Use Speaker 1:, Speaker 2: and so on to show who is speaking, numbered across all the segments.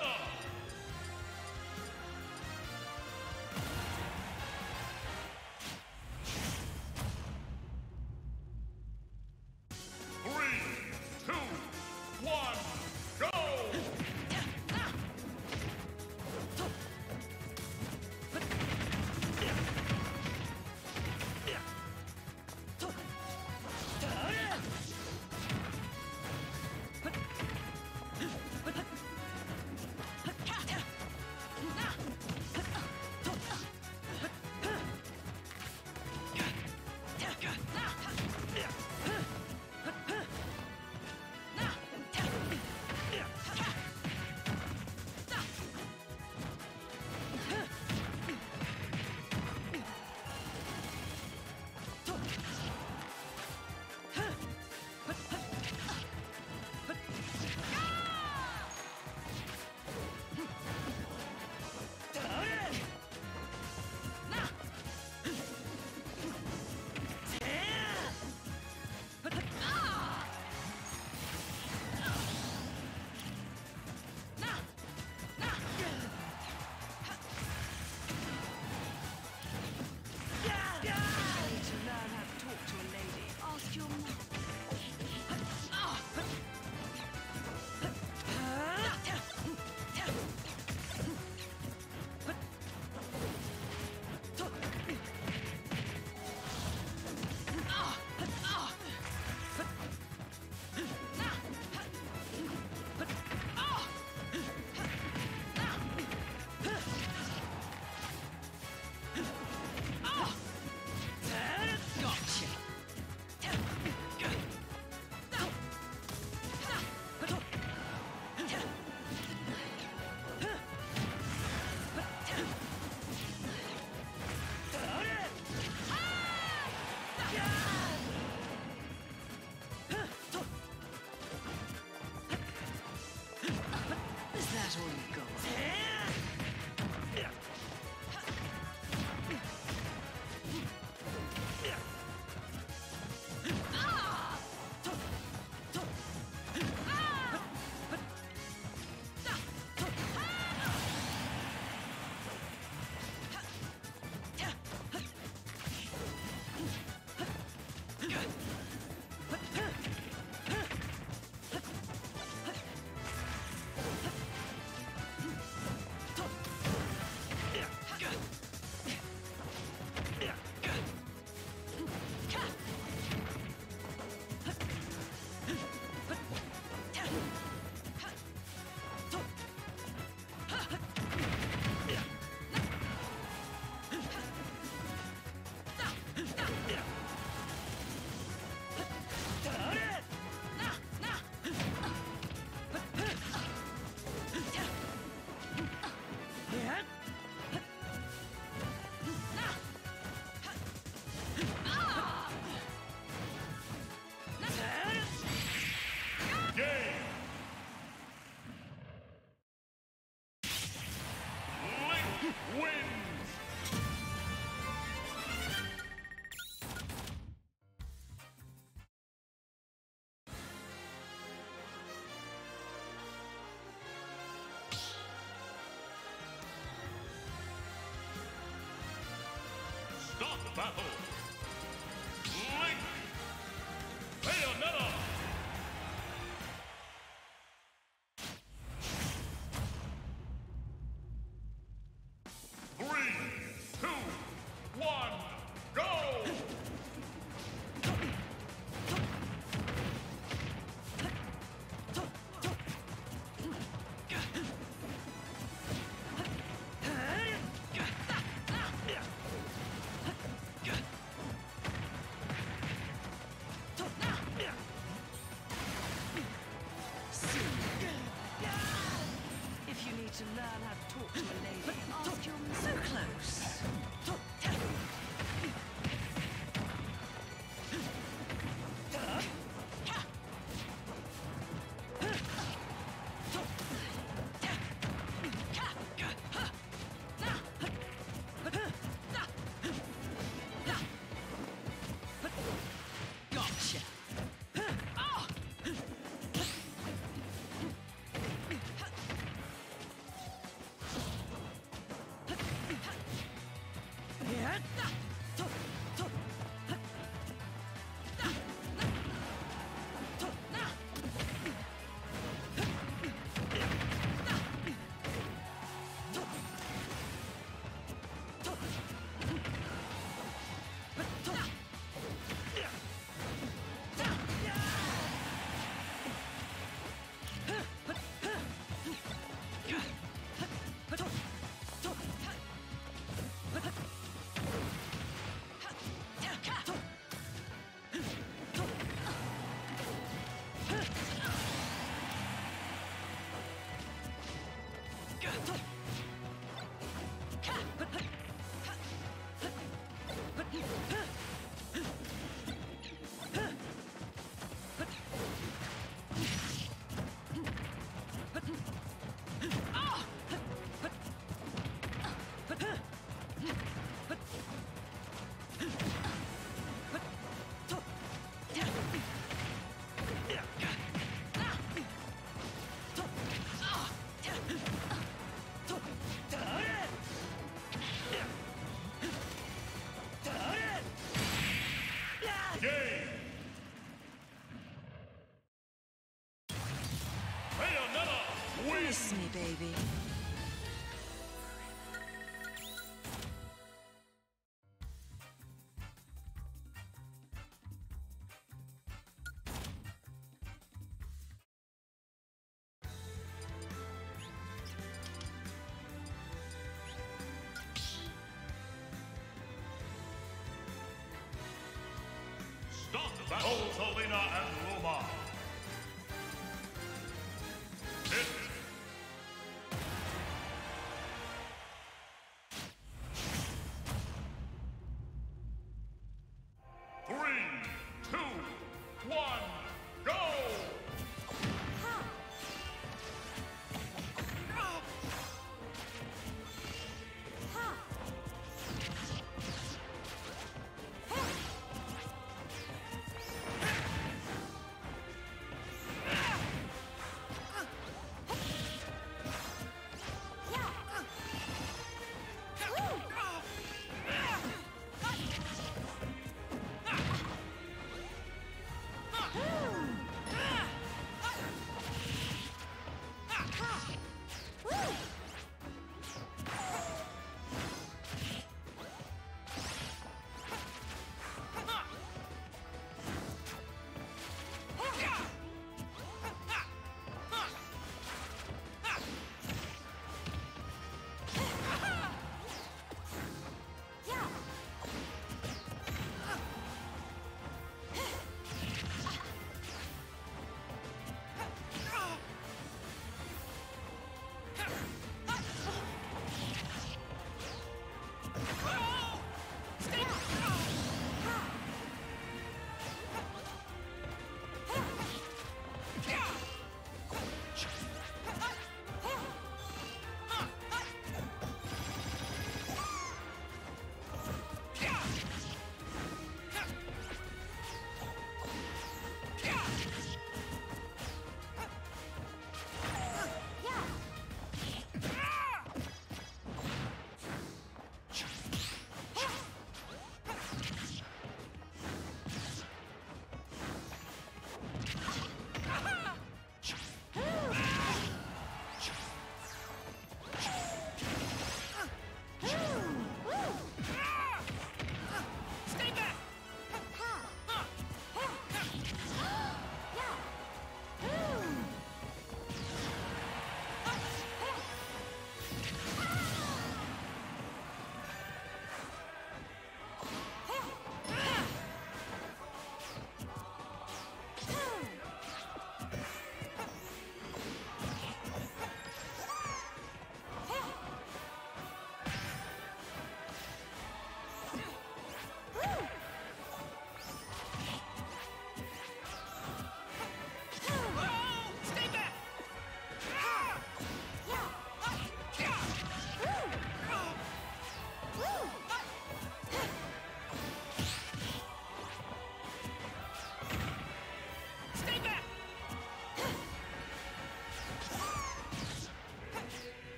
Speaker 1: battle.
Speaker 2: Battle! You need to learn how to talk to a lady, ask your so close. Kiss me, baby.
Speaker 1: Stop Selena and Luma!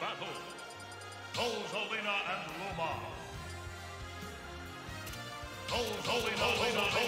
Speaker 1: Battle! Rosalina and Luma. Rosalina, Rosalina, Rosalina,